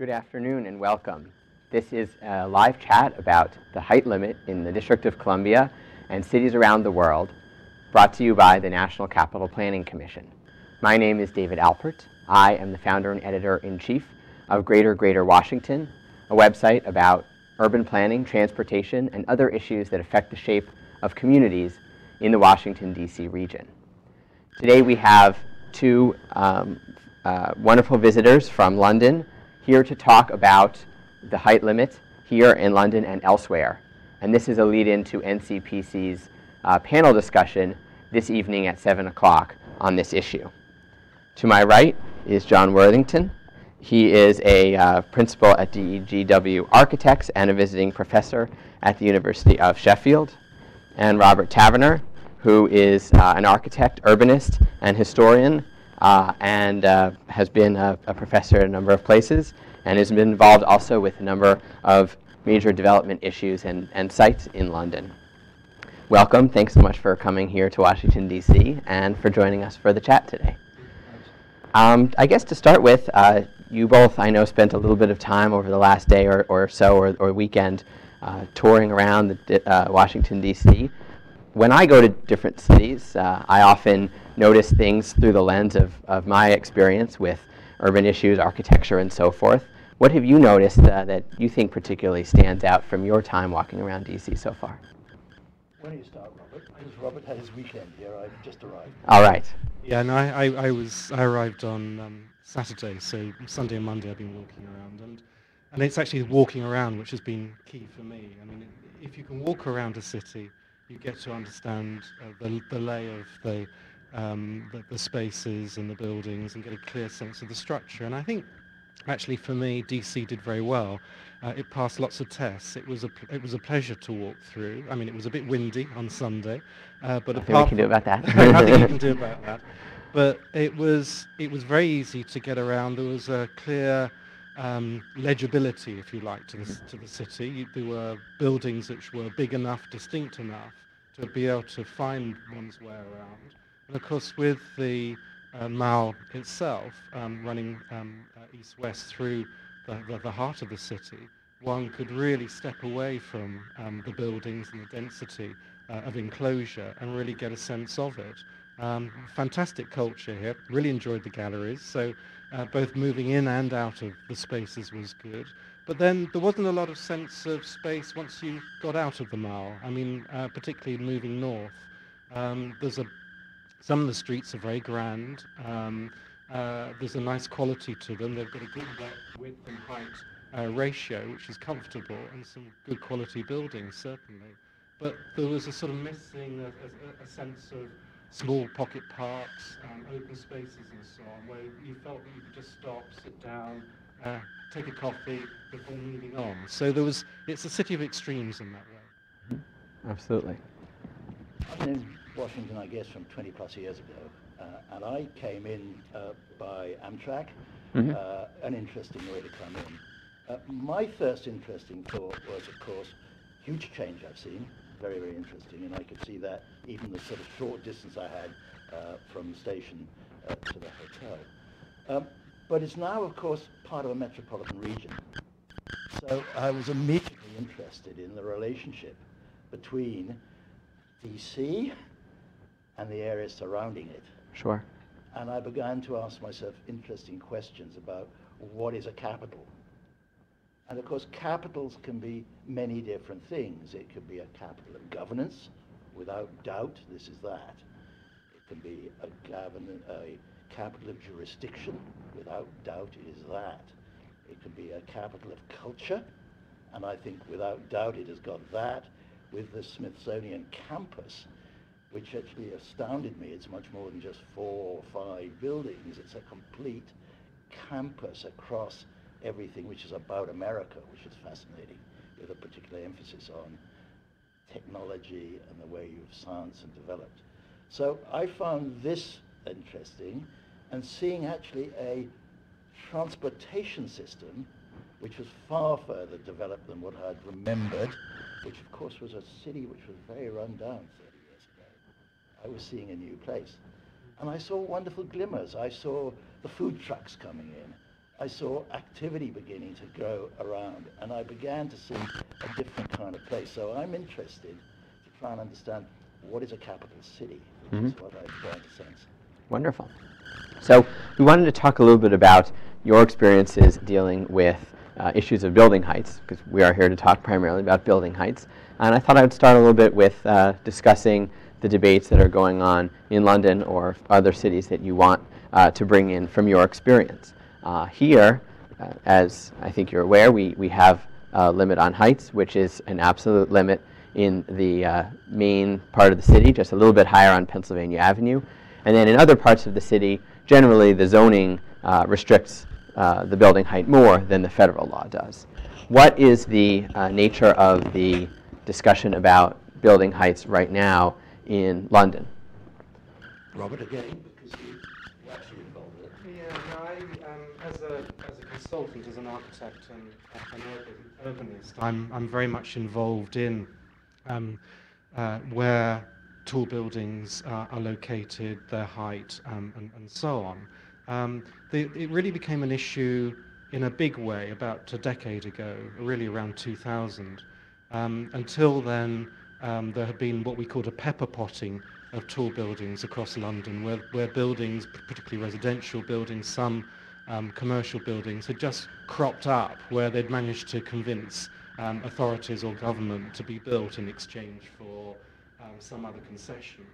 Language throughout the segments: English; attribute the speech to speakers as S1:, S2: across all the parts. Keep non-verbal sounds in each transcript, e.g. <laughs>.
S1: Good afternoon and welcome. This is a live chat about the height limit in the District of Columbia and cities around the world, brought to you by the National Capital Planning Commission. My name is David Alpert. I am the founder and editor-in-chief of Greater Greater Washington, a website about urban planning, transportation, and other issues that affect the shape of communities in the Washington, D.C. region. Today we have two um, uh, wonderful visitors from London here to talk about the height limit here in London and elsewhere. And this is a lead-in to NCPC's uh, panel discussion this evening at 7 o'clock on this issue. To my right is John Worthington. He is a uh, principal at DEGW Architects and a visiting professor at the University of Sheffield. And Robert Tavernor, who is uh, an architect, urbanist, and historian uh, and uh, has been a, a, professor at a number of places and has been involved also with a number of major development issues and, and sites in London. Welcome. Thanks so much for coming here to Washington, D.C. and for joining us for the chat today. Um, I guess to start with, uh, you both, I know, spent a little bit of time over the last day or, or so or, or weekend uh, touring around the, uh, Washington, D.C. When I go to different cities, uh, I often notice things through the lens of, of my experience with urban issues, architecture, and so forth. What have you noticed uh, that you think particularly stands out from your time walking around DC so far?
S2: When do you start, Robert? Because Robert had his weekend here. I just arrived.
S1: All right.
S3: Yeah, no, I, I, I was I arrived on um, Saturday, so Sunday and Monday I've been walking around, and and it's actually walking around which has been key for me. I mean, if you can walk around a city, you get to understand uh, the the lay of the um, the, the, spaces and the buildings and get a clear sense of the structure. And I think actually for me, DC did very well. Uh, it passed lots of tests. It was a it was a pleasure to walk through. I mean, it was a bit windy on Sunday, uh, but
S1: nothing we can do about that. <laughs>
S3: nothing you can do <laughs> about that. But it was it was very easy to get around. There was a clear um, legibility, if you like, to the to the city. You, there were buildings which were big enough, distinct enough to be able to find one's way around. And of course, with the uh, Mall itself um, running um, uh, east-west through the, the, the, heart of the city, one could really step away from um, the buildings and the density uh, of enclosure and really get a sense of it. Um, fantastic culture here. Really enjoyed the galleries. So uh, both moving in and out of the spaces was good. But then there wasn't a lot of sense of space once you got out of the Mall. I mean, uh, particularly moving north. Um, there's a some of the streets are very grand. Um, uh, there's a nice quality to them. They've got a good width and height uh, ratio, which is comfortable, and some good quality buildings, certainly. But there was a sort of missing a, a, a sense of small pocket parks, um, open spaces and so on, where you felt that you could just stop, sit down, uh, take a coffee before moving on. So there was, it's a city of extremes in that way.
S1: Absolutely.
S2: Washington, I guess, from 20 plus years ago. Uh, and I came in uh, by Amtrak, mm-hmm. uh, an interesting way to come in. Uh, my first interesting thought was, of course, huge change I've seen, very, very interesting, and I could see that even the sort of short distance I had uh, from the station uh, to the hotel. Um, but it's now, of course, part of a metropolitan region. So I was immediately interested in the relationship between DC and the areas surrounding it.
S1: Sure.
S2: And I began to ask myself interesting questions about what is a capital? And of course, capitals can be many different things. It could be a capital of governance, without doubt, this is that. It can be a, a capital of jurisdiction, without doubt, it is that. It could be a capital of culture, and I think without doubt it has got that with the Smithsonian campus which actually astounded me. It's much more than just four or five buildings. It's a complete campus across everything which is about America, which is fascinating, with a particular emphasis on technology and the way you've science and developed. So I found this interesting and seeing actually a transportation system which was far further developed than what I'd remembered, which of course was a city which was very run down. I was seeing a new place. And I saw wonderful glimmers. I saw the food trucks coming in. I saw activity beginning to grow around, and I began to see a different kind of place. So I'm interested to try and understand what is a capital city, which is
S1: Mhm.
S2: what I'm trying to sense.
S1: Wonderful. So we wanted to talk a little bit about your experiences dealing with uh, issues of building heights, because we are here to talk primarily about building heights. And I thought I would start a little bit with uh, discussing the debates that are going on in London or other cities that you want uh, to bring in from your experience. Uh, here, uh, as I think you're aware, we, we have a limit on heights, which is an absolute limit in the uh, main part of the city, just a little bit higher on Pennsylvania Avenue. And then in other parts of the city, generally the zoning uh, restricts uh, the building height more than the federal law does. What is the nature of the discussion about building heights right now in London?
S2: Robert, again, because you you actually involved with it.
S3: Yeah, no, I, um, as, a, as a consultant, as an architect and an urban, urbanist, I'm, I'm very much involved in um, uh, where tall buildings are, are located, their height, um, and, and so on. Um, the, it really became an issue in a big way about a decade ago, really around 2000. Um, until then, um, there had been what we called a pepper potting of tall buildings across London, where, where buildings, particularly residential buildings, some um, commercial buildings, had just cropped up where they'd managed to convince um, authorities or government to be built in exchange for um, some other concession.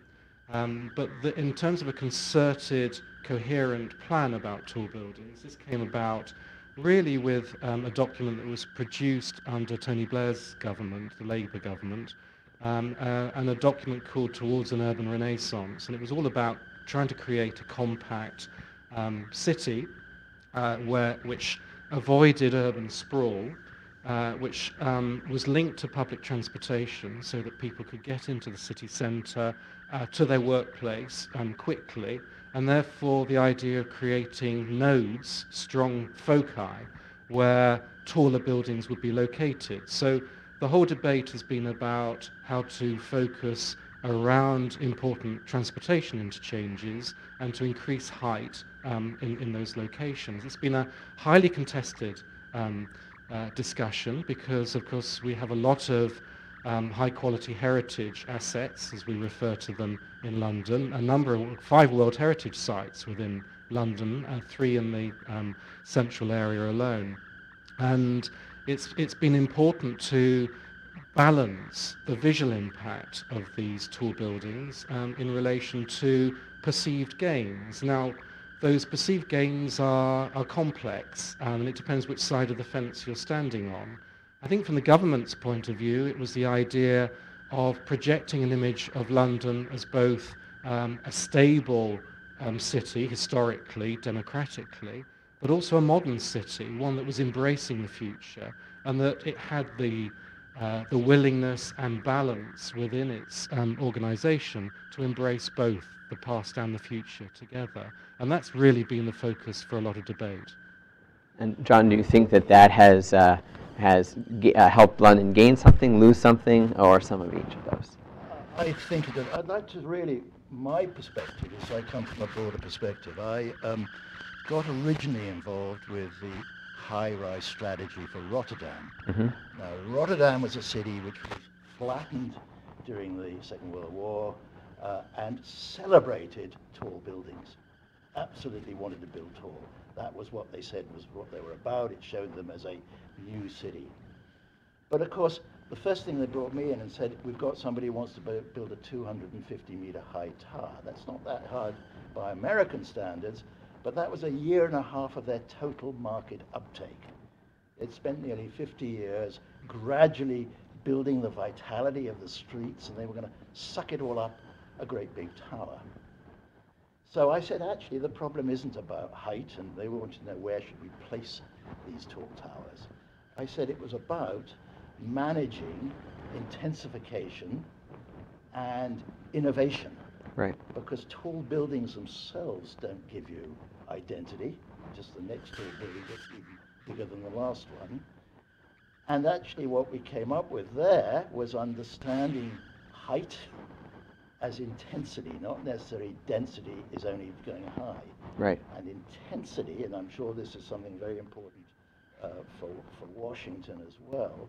S3: Um, but the, in terms of a concerted, coherent plan about tall buildings, this came about really with um, a document that was produced under Tony Blair's government, the Labour government, um, uh, and a document called Towards an Urban Renaissance. And it was all about trying to create a compact um, city uh, where, which avoided urban sprawl, uh, which um, was linked to public transportation so that people could get into the city centre, uh, to their workplace quickly, and therefore the idea of creating nodes, strong foci, where taller buildings would be located. So the whole debate has been about how to focus around important transportation interchanges and to increase height um, in, in those locations. It's been a highly contested um, uh, discussion because, of course, we have a lot of um, high quality heritage assets, as we refer to them in London, a number of five World Heritage sites within London, and three in the um, central area alone. And it's, it's been important to balance the visual impact of these tall buildings um, in relation to perceived gains. Now, those perceived gains are, are complex, um, and it depends which side of the fence you're standing on. I think from the government's point of view, it was the idea of projecting an image of London as both um, a stable um, city, historically, democratically, but also a modern city, one that was embracing the future, and that it had the, uh, the willingness and balance within its um, organization to embrace both the past and the future together. And that's really been the focus for a lot of debate.
S1: And John, do you think that that has, uh, has g- uh, helped London gain something, lose something, or some of each of those?
S2: I think that I'd like to really, my perspective is I come from a broader perspective. I um, got originally involved with the high-rise strategy for Rotterdam.
S1: hmm
S2: Now, Rotterdam was a city which was flattened during the Second World War uh, and celebrated tall buildings. Absolutely wanted to build tall. That was what they said was what they were about. It showed them as a new city. But of course, the first thing they brought me in and said, we've got somebody who wants to build a 250 meter high tower. That's not that hard by American standards, but that was a year and a half of their total market uptake. They'd spent nearly 50 years gradually building the vitality of the streets, and they were going to suck it all up a great big tower. So I said, actually, the problem isn't about height, and they wanted to know where should we place these tall towers. I said it was about managing intensification and innovation
S1: Right.
S2: because tall buildings themselves don't give you identity. Just the next building even bigger than the last one. And actually what we came up with there was understanding height as intensity, not necessarily density is only going high.
S1: Right.
S2: And intensity, and I'm sure this is something very important uh, for, for Washington as well,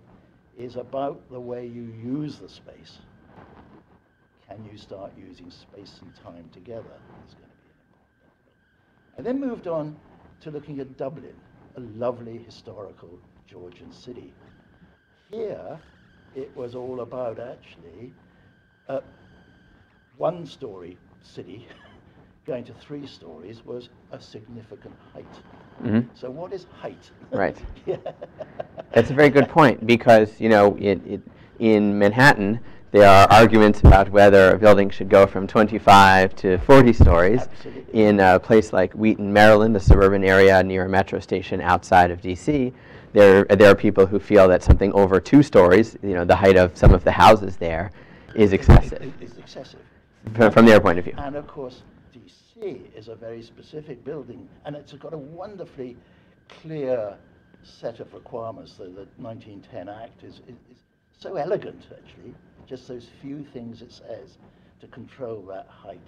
S2: is about the way you use the space. Can you start using space and time together? Is going to be an important I then moved on to looking at Dublin, a lovely historical Georgian city. Here, it was all about actually a one story city <laughs> going to three stories was a significant height.
S1: Mhm.
S2: So, what is height?
S1: Right. <laughs>
S2: yeah.
S1: That's a very good point because, you know, it, it, in Manhattan, there are arguments about whether a building should go from 25 to 40 stories.
S2: Absolutely.
S1: In a place like Wheaton, Maryland, a suburban area near a metro station outside of D.C., there, there are people who feel that something over two stories, you know, the height of some of the houses there, is excessive
S2: It- It's excessive.
S1: from, from their point of view.
S2: And of course, DC is a very specific building, and it's got a wonderfully clear set of requirements. The, the 1910 Act is, is, is so elegant, actually, just those few things it says to control that height.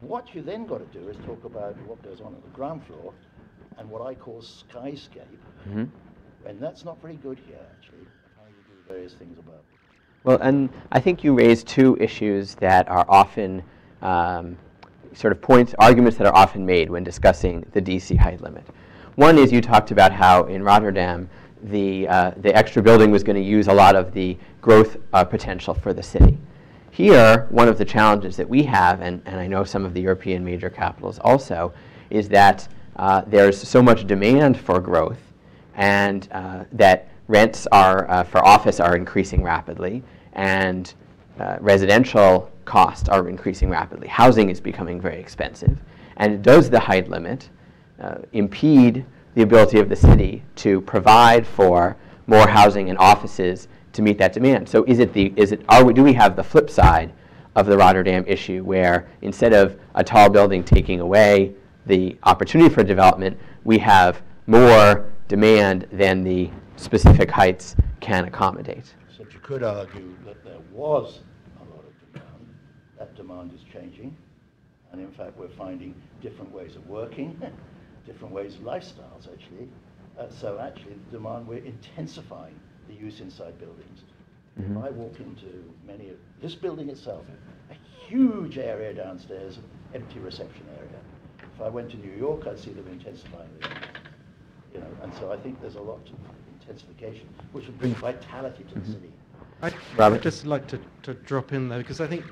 S2: What you then got to do is talk about what goes on at the ground floor and what I call skyscape,
S1: Mhm.
S2: and that's not very good here, actually, how you do various things about it.
S1: Well, and I think you raised two issues that are often um, sort of points, arguments that are often made when discussing the DC height limit. One is you talked about how in Rotterdam the, uh, the extra building was going to use a lot of the growth uh, potential for the city. Here, one of the challenges that we have, and, and I know some of the European major capitals also, is that uh, there's so much demand for growth and uh, that rents are uh, for office are increasing rapidly and uh, residential costs are increasing rapidly. Housing is becoming very expensive. And does the height limit impede the ability of the city to provide for more housing and offices to meet that demand? So is it the, is it, are we, do we have the flip side of the Rotterdam issue where instead of a tall building taking away the opportunity for development, we have more demand than the specific heights can accommodate?
S2: Except you could argue that there was a lot of demand. That demand is changing. And in fact, we're finding different ways of working, <laughs> different ways of lifestyles, actually. Uh, so actually, the demand, we're intensifying the use inside buildings.
S1: Mhm.
S2: If I walk into many of, this building itself, a huge area downstairs, empty reception area. If I went to New York, I'd see them intensifying the. You know, and so I think there's a lot of intensification, which would bring vitality to the
S1: Mhm.
S2: city.
S3: I'd
S1: Robert?
S3: I'd just like to, to drop in there because I think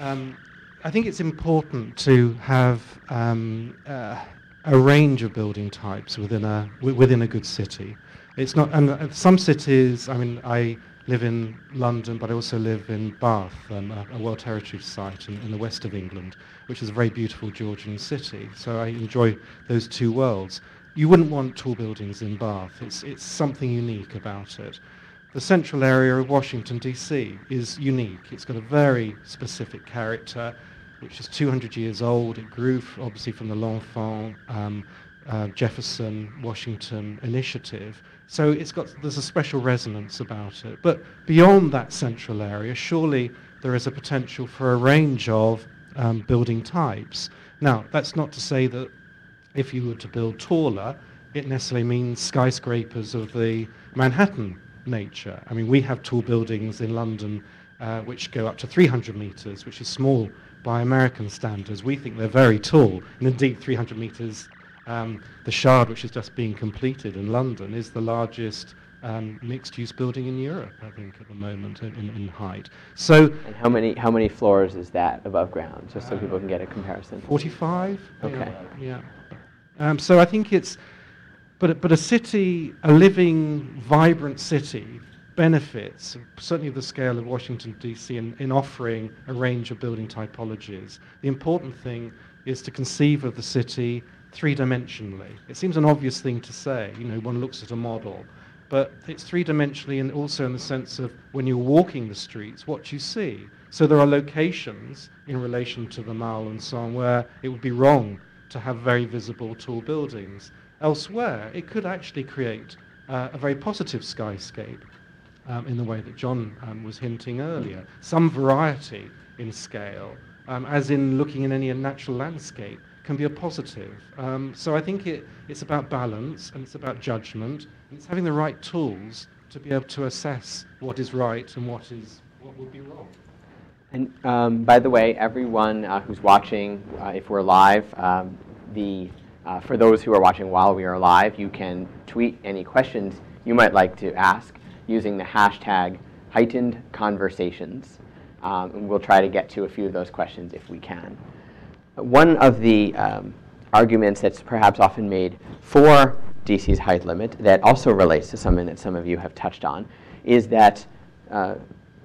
S3: um, I think it's important to have um, uh, a range of building types within a within a good city. It's not, and uh, some cities. I mean, I live in London, but I also live in Bath, um, a, a World Heritage Site in, in the west of England, which is a very beautiful Georgian city. So I enjoy those two worlds. You wouldn't want tall buildings in Bath. It's it's something unique about it. The central area of Washington, D.C. is unique. It's got a very specific character, which is 200 years old. It grew obviously from the L'Enfant, um, uh, Jefferson, Washington initiative. So it's got, there's a special resonance about it. But beyond that central area, surely there is a potential for a range of um, building types. Now, that's not to say that if you were to build taller, it necessarily means skyscrapers of the Manhattan nature. I mean, we have tall buildings in London uh, which go up to 300 metres, which is small by American standards. We think they're very tall, and indeed 300 metres. Um, the Shard, which is just being completed in London, is the largest um, mixed-use building in Europe, I think, at the moment in, in, height. So
S1: And how many, how many floors is that above ground, just so people can get a comparison?
S3: 45.
S1: Okay.
S3: Yeah. yeah. Um, so I think it's, but but a city, a living, vibrant city, benefits certainly the scale of Washington D.C. in, in offering a range of building typologies. The important thing is to conceive of the city three-dimensionally. It seems an obvious thing to say. You know, one looks at a model. But it's three-dimensionally and also in the sense of when you're walking the streets, what you see. So there are locations in relation to the Mall and so on where it would be wrong to have very visible tall buildings. Elsewhere, it could actually create uh, a very positive skyscape. Um, in the way that John um, was hinting earlier. Some variety in scale, um, as in looking in any natural landscape, can be a positive. Um, so I think it, it's about balance and it's about judgment and it's having the right tools to be able to assess what is right and what is what would be wrong.
S1: And um, by the way, everyone uh, who's watching, uh, if we're live, um, the uh, for those who are watching while we are live, you can tweet any questions you might like to ask using the hashtag heightened conversations. Um, and we'll try to get to a few of those questions if we can. One of the um, arguments that's perhaps often made for DC's height limit that also relates to something that some of you have touched on is that uh,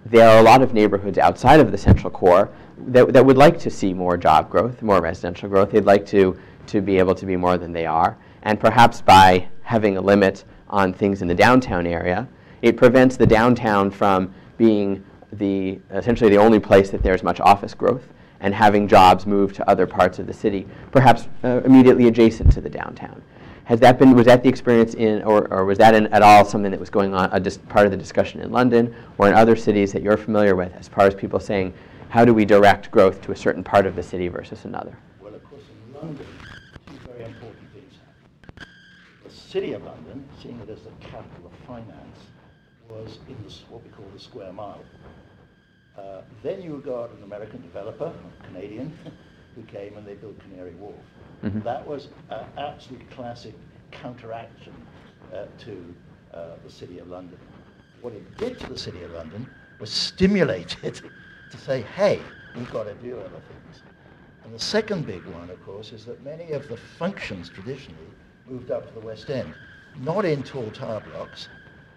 S1: there are a lot of neighborhoods outside of the central core that, that would like to see more job growth, more residential growth. They'd like to, to be able to be more than they are. And perhaps by having a limit on things in the downtown area, it prevents the downtown from being the, essentially the only place that there's much office growth and having jobs move to other parts of the city, perhaps uh, immediately adjacent to the downtown. Has that been, was that the experience in, or, or was that in, at all something that was going on, a dis- part of the discussion in London or in other cities that you're familiar with, as far as people saying, how do we direct growth to a certain part of the city versus another?
S2: Well, of course, in London, two very important things. The City of London, seeing it as the capital of finance, was in this, what we call the square mile. Uh, then you got an American developer, Canadian, <laughs> who came and they built Canary Wharf. Mm-hmm. That was an absolute classic counteraction uh, to uh, the City of London. What it did to the City of London was stimulate it to say, hey, we've got to do other things. And the second big one, of course, is that many of the functions traditionally moved up to the West End, not in tall tower blocks,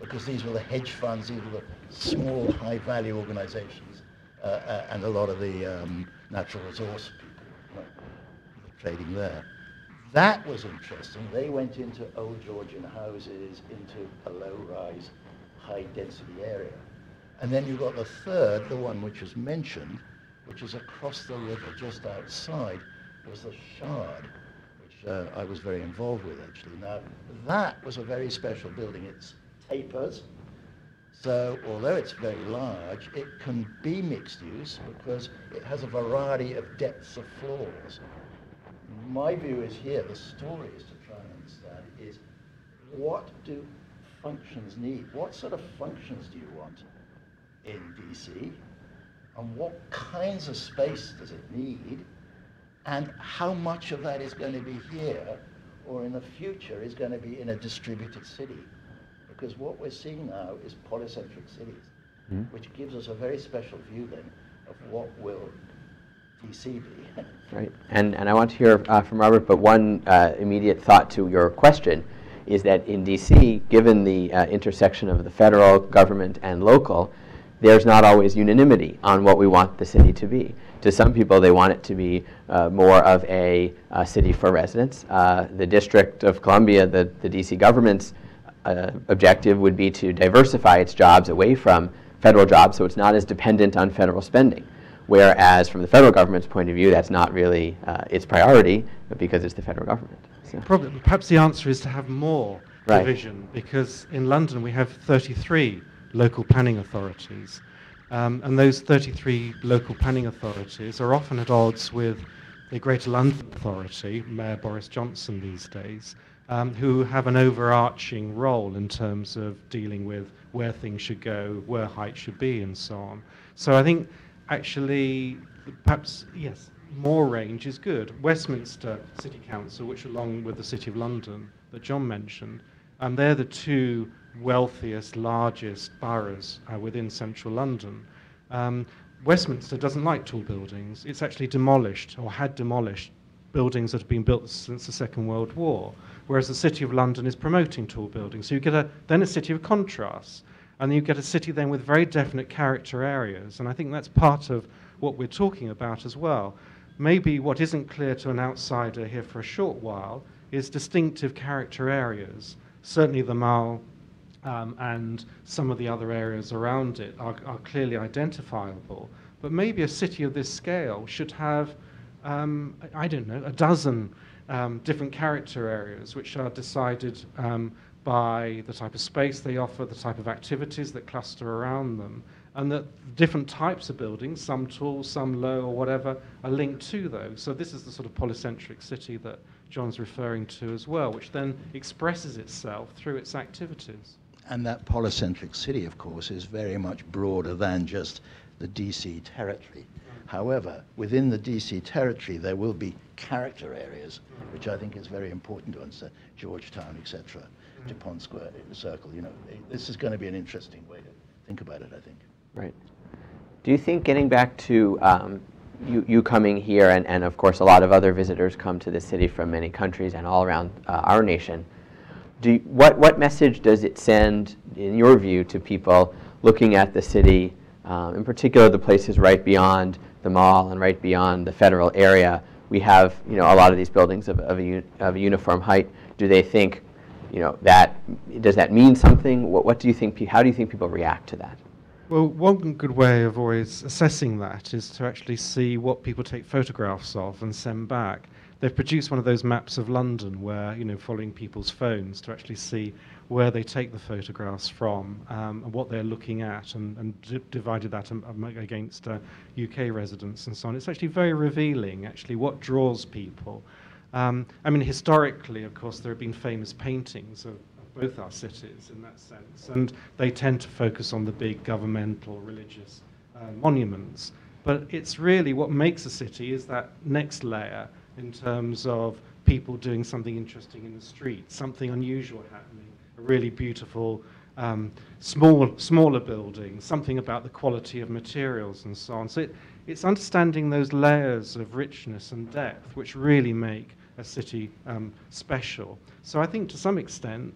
S2: because these were the hedge funds, these were the small, high-value organizations, uh, uh, and a lot of the um, natural resource people trading there. That was interesting. They went into old Georgian houses, into a low-rise, high-density area. And then you've got the third, the one which was mentioned, which is across the river just outside, was the Shard, which uh, I was very involved with actually. Now, that was a very special building. It's tapers, so although it's very large, it can be mixed use because it has a variety of depths of floors. My view is here, the story is to try and understand is what do functions need? What sort of functions do you want in DC? And what kinds of space does it need? And how much of that is going to be here or in the future is going to be in a distributed city? Because what we're seeing now is polycentric cities, mm. which gives us a very special view then of what will DC be. <laughs>
S1: right, and, and I want to hear uh, from Robert, but one uh, immediate thought to your question is that in DC, given the uh, intersection of the federal government and local, there's not always unanimity on what we want the city to be. To some people, they want it to be uh, more of a, a, city for residents. Uh, the District of Columbia, the, the DC government's uh, objective would be to diversify its jobs away from federal jobs so it's not as dependent on federal spending. Whereas from the federal government's point of view, that's not really uh, its priority but because it's the federal government.
S3: So. Probably, perhaps the answer is to have more right. division because in London we have 33 local planning authorities. Um, and those 33 local planning authorities are often at odds with the Greater London Authority, Mayor Boris Johnson these days, um, who have an overarching role in terms of dealing with where things should go, where height should be, and so on. So I think actually, perhaps, yes, more range is good. Westminster City Council, which along with the City of London that John mentioned, and they're the two wealthiest, largest boroughs uh, within central London. Um, Westminster doesn't like tall buildings. It's actually demolished or had demolished buildings that have been built since the Second World War whereas the City of London is promoting tall buildings. So you get a, then a city of contrasts, and you get a city then with very definite character areas. And I think that's part of what we're talking about as well. Maybe what isn't clear to an outsider here for a short while is distinctive character areas. Certainly the Mall um, and some of the other areas around it are, are, clearly identifiable. But maybe a city of this scale should have, um, I don't know, a dozen um, different character areas, which are decided um, by the type of space they offer, the type of activities that cluster around them, and that different types of buildings, some tall, some low, or whatever, are linked to those. So this is the sort of polycentric city that John's referring to as well, which then expresses itself through its activities.
S2: And that polycentric city, of course, is very much broader than just the DC territory. However, within the DC territory, there will be character areas, which I think is very important to understand. Georgetown, etc., Dupont Square Circle. You know, this is going to be an interesting way to think about it. I think.
S1: Right. Do you think getting back to um, you, you coming here, and, and of course a lot of other visitors come to the city from many countries and all around uh, our nation, do you, what, what message does it send, in your view, to people looking at the city, um, in particular the places right beyond the mall and right beyond the federal area? We have you know, a lot of these buildings of, of, a, of a uniform height. Do they think, you know, that, does that mean something? What, what do you think, how do you think people react to that?
S3: Well, one good way of always assessing that is to actually see what people take photographs of and send back. They've produced one of those maps of London where, you know, following people's phones to actually see where they take the photographs from um, and what they're looking at and, and divided that against uh, UK residents and so on. It's actually very revealing, actually, what draws people. Um, I mean, historically, of course, there have been famous paintings of both our cities in that sense. And they tend to focus on the big governmental, religious uh, monuments. But it's really what makes a city is that next layer in terms of people doing something interesting in the street, something unusual happening, really beautiful um, small, smaller building, something about the quality of materials and so on. So it, it's understanding those layers of richness and depth which really make a city um, special. So I think to some extent,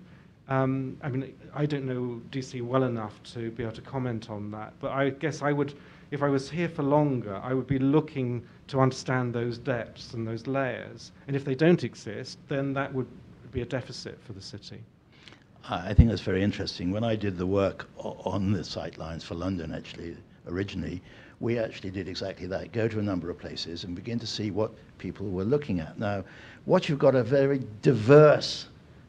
S3: um, I mean, I don't know DC well enough to be able to comment on that, but I guess I would, if I was here for longer, I would be looking to understand those depths and those layers. And if they don't exist, then that would be a deficit for the city.
S2: I think that's very interesting. When I did the work on the sightlines for London, actually, originally, we actually did exactly that. Go to a number of places and begin to see what people were looking at. Now, what you've got a very diverse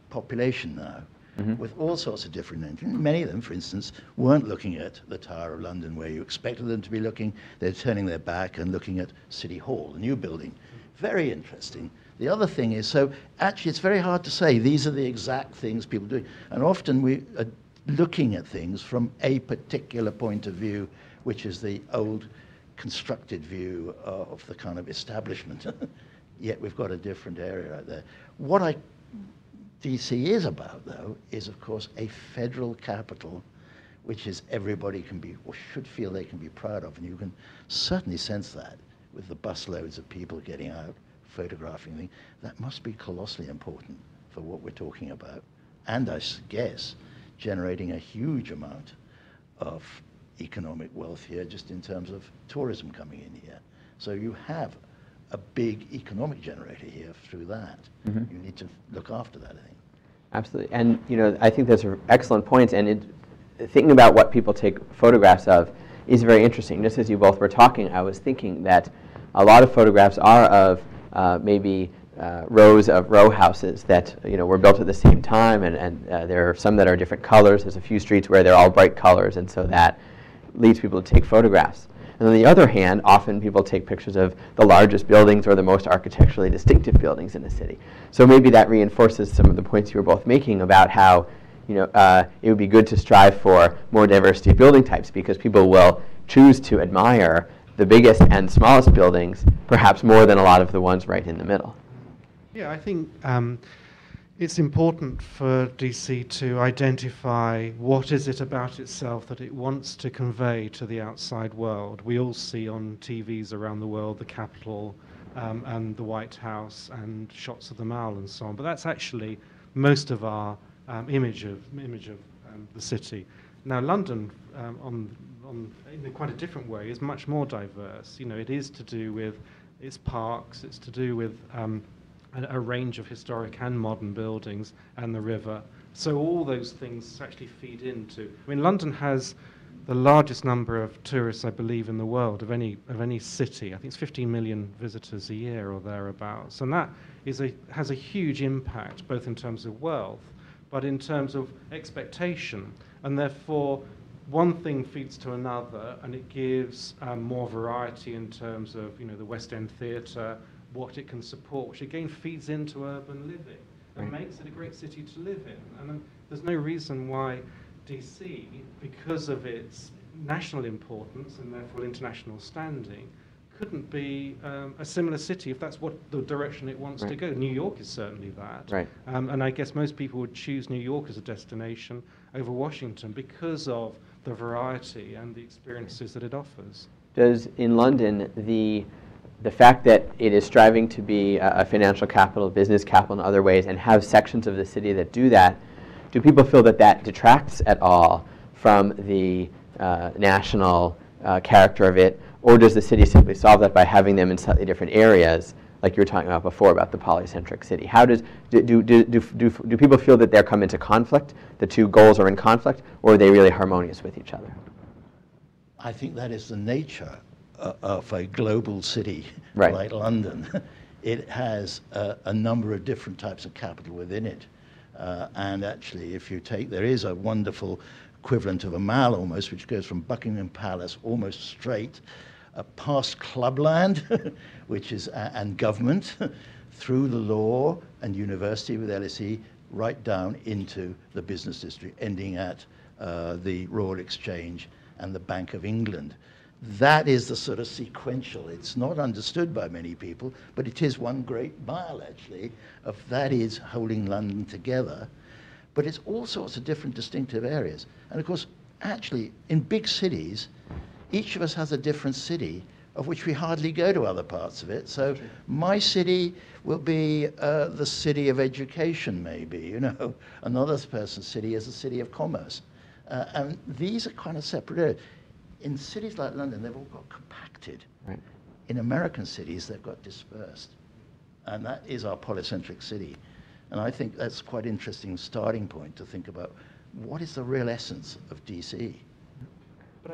S2: population now mm-hmm. with all sorts of different engines. Many of them, for instance, weren't looking at the Tower of London where you expected them to be looking. They're turning their back and looking at City Hall, the new building. Very interesting. The other thing is, so actually it's very hard to say these are the exact things people do. And often we are looking at things from a particular point of view, which is the old constructed view uh, of the kind of establishment. <laughs> Yet we've got a different area out there. What I DC is about, though, is of course a federal capital, which is everybody can be or should feel they can be proud of, and you can certainly sense that with the busloads of people getting out, photographing things. That must be colossally important for what we're talking about, and I guess generating a huge amount of economic wealth here, just in terms of tourism coming in here. So you have a big economic generator here through that. Mm-hmm. You need to look after that, I think.
S1: Absolutely. And, you know, I think those are excellent points. And it, thinking about what people take photographs of is very interesting. Just as you both were talking, I was thinking that a lot of photographs are of maybe uh, rows of row houses that you know were built at the same time, and, and uh, there are some that are different colors. There's a few streets where they're all bright colors, and so that leads people to take photographs. And on the other hand, often people take pictures of the largest buildings or the most architecturally distinctive buildings in the city. So maybe that reinforces some of the points you were both making about how you know, uh, it would be good to strive for more diversity of building types because people will choose to admire the biggest and smallest buildings perhaps more than a lot of the ones right in the middle.
S3: Yeah, I think um, it's important for DC to identify what is it about itself that it wants to convey to the outside world. We all see on TVs around the world the Capitol um, and the White House and shots of the Mall and so on, but that's actually most of our um, image of image of um, the city. Now, London, um, on, on in quite a different way, is much more diverse. You know, it is to do with its parks, it's to do with um, a, a range of historic and modern buildings and the river. So all those things actually feed into. I mean, London has the largest number of tourists, I believe, in the world of any of any city. I think it's 15 million visitors a year or thereabouts, and that is a has a huge impact both in terms of wealth, but in terms of expectation. And therefore, one thing feeds to another, and it gives um, more variety in terms of you know the West End theatre, what it can support, which again feeds into urban living and
S1: Right.
S3: makes it a great city to live in. And there's no reason why DC, because of its national importance and therefore international standing, couldn't be um, a similar city if that's what the direction it wants to go. New York is certainly that.
S1: Right.
S3: Um, and I guess most people would choose New York as a destination over Washington because of the variety and the experiences that it offers.
S1: Does in London the the fact that it is striving to be a, financial capital, business capital in other ways, and have sections of the city that do that, do people feel that that detracts at all from the uh, national uh, character of it, or does the city simply solve that by having them in slightly different areas, like you were talking about before about the polycentric city? How does do do, do, do, do, do people feel that they're come into conflict? The two goals are in conflict, or are they really harmonious with each other?
S2: I think that is the nature uh, of a global city
S1: Right.
S2: like London. <laughs> It has uh, a number of different types of capital within it. Uh, and actually, if you take, there is a wonderful equivalent of a mile almost, which goes from Buckingham Palace almost straight past Clubland, <laughs> which is, uh, and government, <laughs> through the law and university with LSE, right down into the business district, ending at uh, the Royal Exchange and the Bank of England. That is the sort of sequential. It's not understood by many people, but it is one great mile, actually, of that is holding London together. But it's all sorts of different distinctive areas. And of course, actually, in big cities, each of us has a different city of which we hardly go to other parts of it. So my city will be uh, the city of education, maybe, you know. <laughs> Another person's city is a city of commerce. Uh, and these are kind of separate areas. In cities like London, they've all got compacted.
S1: Right.
S2: In American cities, they've got dispersed. And that is our polycentric city. And I think that's quite interesting starting point to think about what is the real essence of DC?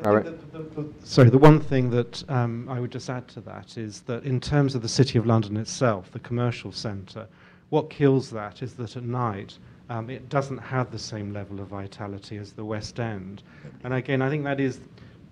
S3: But the, the, the, sorry, the one thing that um, I would just add to that is that in terms of the City of London itself, the commercial centre, what kills that is that at night um, it doesn't have the same level of vitality as the West End. And again, I think that is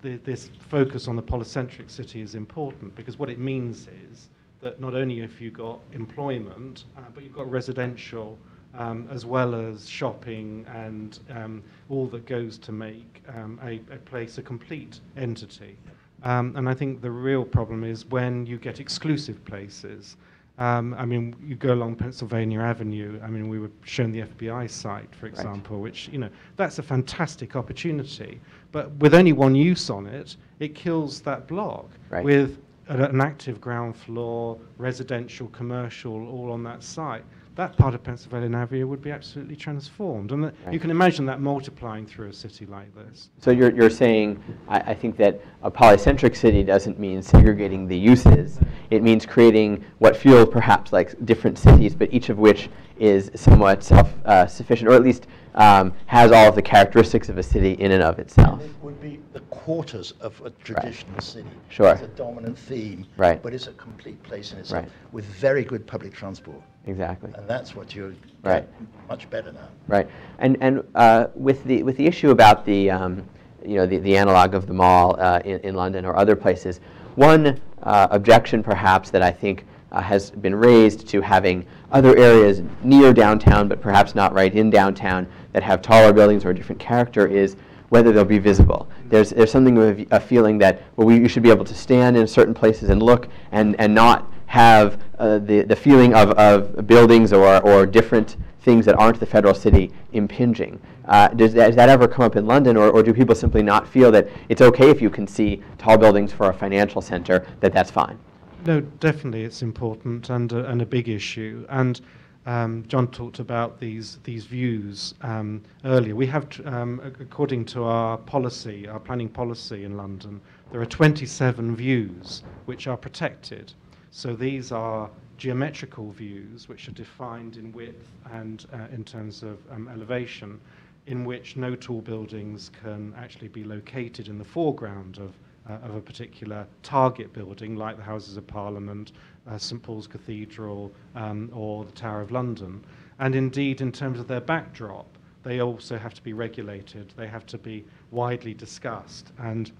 S3: the, this focus on the polycentric city is important because what it means is that not only have you got employment, uh, but you've got residential um, as well as shopping and um, all that goes to make um, a, a place a complete entity. Um, and I think the real problem is when you get exclusive places. Um, I mean, you go along Pennsylvania Avenue. I mean, we were shown the FBI site, for example, which you know that's a fantastic opportunity. But with only one use on it, it kills that block.
S1: Right.
S3: With an active ground floor, residential, commercial, all on that site, that part of Pennsylvania Avenue would be absolutely transformed. And that, you can imagine that multiplying through a city like this.
S1: So you're, you're saying, I, I think that a polycentric city doesn't mean segregating the uses. It means creating what feel perhaps like different cities, but each of which is somewhat self-sufficient, or at least um, has all of the characteristics of a city in and of itself.
S2: It would be the quarters of a traditional city.
S1: Sure.
S2: It's a dominant theme.
S1: Right.
S2: But it's a complete place in itself
S1: Right.
S2: with very good public transport.
S1: Exactly.
S2: And that's what you're
S1: Right.
S2: much better now.
S1: Right. And, and uh, with, the, with the issue about the, um, you know, the, the analog of the mall uh, in, in London or other places, one uh, objection perhaps that I think uh, has been raised to having other areas near downtown, but perhaps not right in downtown, that have taller buildings or a different character is whether they'll be visible. There's, there's something of a feeling that well, we, you should be able to stand in certain places and look and, and not have uh, the, the feeling of, of buildings or, or different things that aren't the federal city impinging. Uh, does, that, does that ever come up in London, or, or do people simply not feel that it's okay if you can see tall buildings for a financial center, that that's fine?
S3: No, definitely, it's important and a, and a big issue. And um, John talked about these these views um, earlier. We have, um, according to our policy, our planning policy in London, there are 27 views which are protected. So these are geometrical views which are defined in width and uh, in terms of um, elevation, in which no tall buildings can actually be located in the foreground of uh, of a particular target building, like the Houses of Parliament, uh, St Paul's Cathedral, um, or the Tower of London. And indeed, in terms of their backdrop, they also have to be regulated. They have to be widely discussed and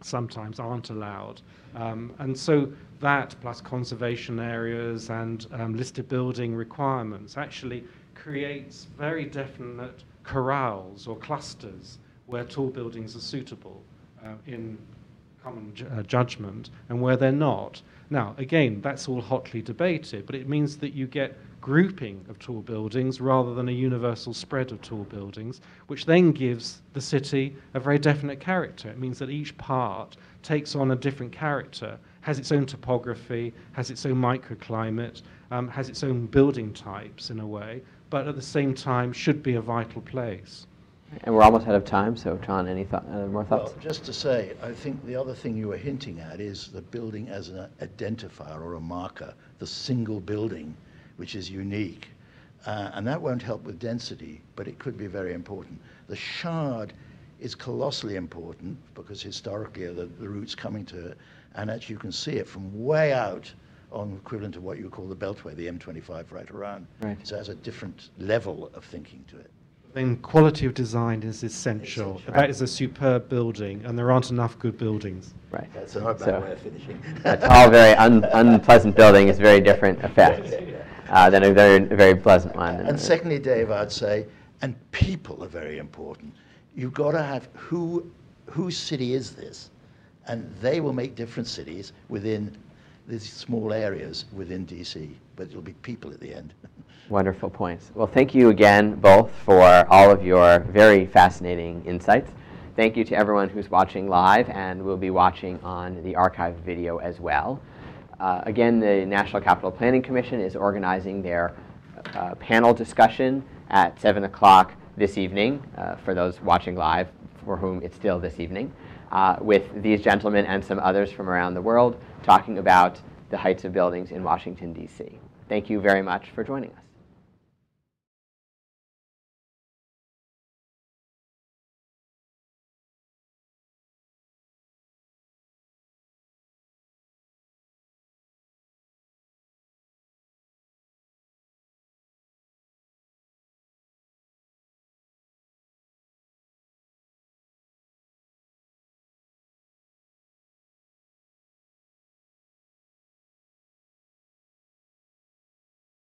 S3: sometimes aren't allowed. Um, and so that, plus conservation areas and um, listed building requirements, actually creates very definite corrals or clusters where tall buildings are suitable uh, in common ju- uh, judgment and where they're not. Now, again, that's all hotly debated, but it means that you get grouping of tall buildings rather than a universal spread of tall buildings, which then gives the city a very definite character. It means that each part takes on a different character, has its own topography, has its own microclimate, um, has its own building types in a way, but at the same time should be a vital place.
S1: And we're almost out of time, so John, any thought, uh, more thoughts?
S2: Well, just to say, I think the other thing you were hinting at is the building as an identifier or a marker, the single building, which is unique. Uh, and that won't help with density, but it could be very important. The shard is colossally important because historically the, the routes coming to it, and actually you can see it from way out on equivalent to what you call the Beltway, the M25 right around.
S1: Right.
S2: So it has a different level of thinking to it.
S3: Then quality of design is essential.
S2: Essential.
S3: That is a superb building, and there aren't enough good buildings.
S1: Right.
S2: That's not a bad
S1: So-
S2: way of finishing.
S1: a tall, very un- unpleasant building is very different effect uh, than a very, very pleasant one.
S2: And secondly, Dave, I'd say, and people are very important. You've got to have who, whose city is this? And they will make different cities within these small areas within DC, but it'll be people at the end. <laughs>
S1: Wonderful points. Well, thank you again both for all of your very fascinating insights. Thank you to everyone who's watching live and will be watching on the archive video as well. Uh, again, the National Capital Planning Commission is organizing their uh, panel discussion at 7 o'clock this evening uh, for those watching live, for whom it's still this evening, uh, with these gentlemen and some others from around the world talking about the heights of buildings in Washington, D.C. Thank you very much for joining us.